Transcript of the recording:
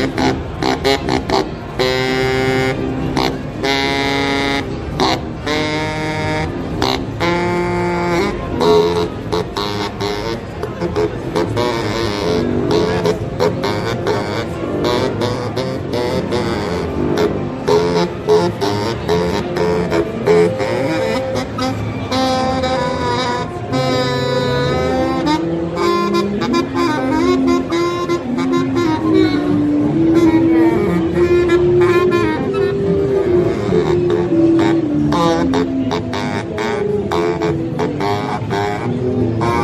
Mm-hmm. Música